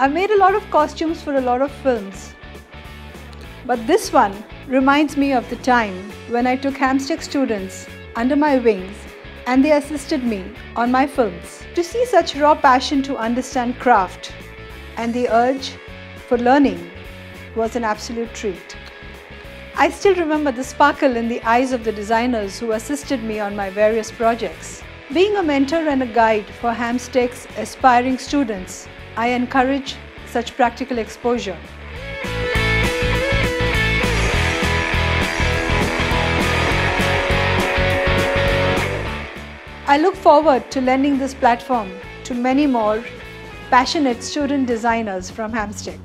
I've made a lot of costumes for a lot of films. But this one reminds me of the time when I took Hamstech students under my wings and they assisted me on my films. To see such raw passion to understand craft and the urge for learning was an absolute treat. I still remember the sparkle in the eyes of the designers who assisted me on my various projects. Being a mentor and a guide for Hamstech's aspiring students, I encourage such practical exposure. I look forward to lending this platform to many more passionate student designers from Hamsteck.